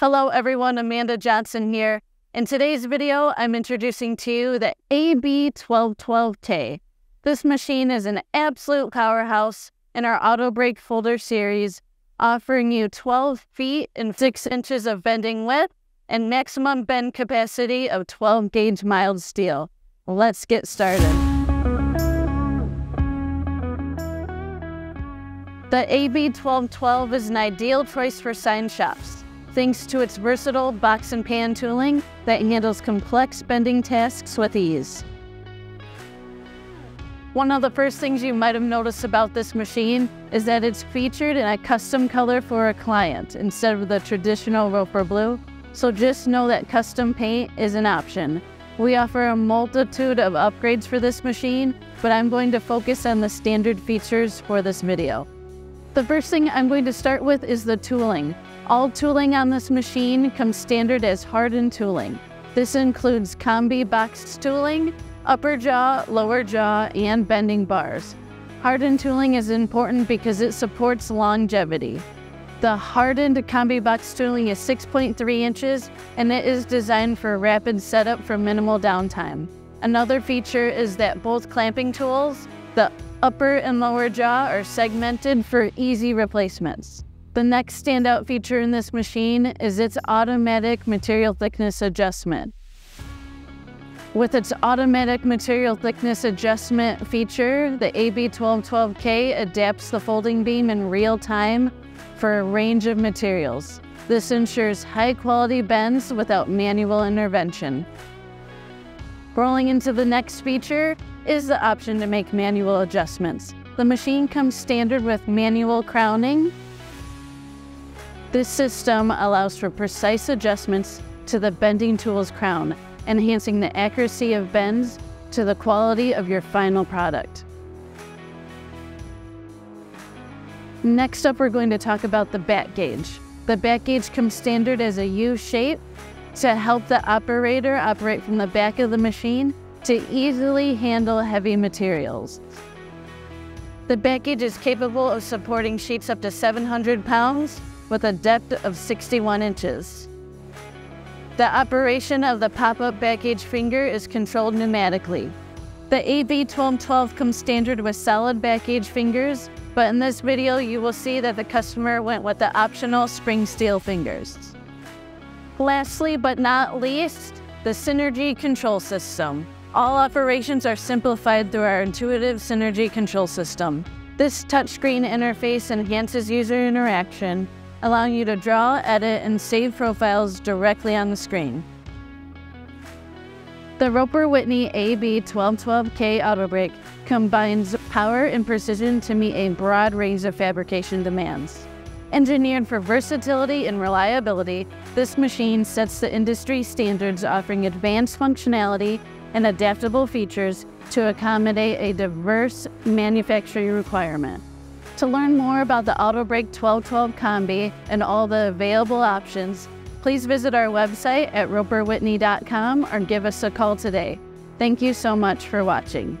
Hello everyone, Amanda Johnson here. In today's video, I'm introducing to you the AB1212K. This machine is an absolute powerhouse in our auto brake folder series, offering you 12 feet and 6 inches of bending width and maximum bend capacity of 12 gauge mild steel. Let's get started. The AB1212 is an ideal choice for sign shops thanks to its versatile box and pan tooling that handles complex bending tasks with ease. One of the first things you might have noticed about this machine is that it's featured in a custom color for a client instead of the traditional Roper Blue, so just know that custom paint is an option. We offer a multitude of upgrades for this machine, but I'm going to focus on the standard features for this video. The first thing I'm going to start with is the tooling. All tooling on this machine comes standard as hardened tooling. This includes combi boxed tooling, upper jaw, lower jaw, and bending bars. Hardened tooling is important because it supports longevity. The hardened combi box tooling is 6.3 inches and it is designed for rapid setup for minimal downtime. Another feature is that both clamping tools, the upper and lower jaw, are segmented for easy replacements. The next standout feature in this machine is its automatic material thickness adjustment. With its automatic material thickness adjustment feature, the AB1212K adapts the folding beam in real time for a range of materials. This ensures high quality bends without manual intervention. Rolling into the next feature is the option to make manual adjustments. The machine comes standard with manual crowning, this system allows for precise adjustments to the bending tool's crown, enhancing the accuracy of bends to the quality of your final product. Next up, we're going to talk about the back gauge. The back gauge comes standard as a U shape to help the operator operate from the back of the machine to easily handle heavy materials. The back gauge is capable of supporting sheets up to 700 pounds with a depth of 61 inches. The operation of the pop-up back gauge finger is controlled pneumatically. The AB1212 comes standard with solid back gauge fingers, but in this video you will see that the customer went with the optional spring steel fingers. Lastly but not least, the Synergy control system. All operations are simplified through our intuitive Synergy control system. This touchscreen interface enhances user interaction allowing you to draw, edit, and save profiles directly on the screen. The Roper Whitney AB1212K Auto Brake combines power and precision to meet a broad range of fabrication demands. Engineered for versatility and reliability, this machine sets the industry standards offering advanced functionality and adaptable features to accommodate a diverse manufacturing requirement. To learn more about the AutoBrake 1212 Combi and all the available options, please visit our website at roperwhitney.com or give us a call today. Thank you so much for watching.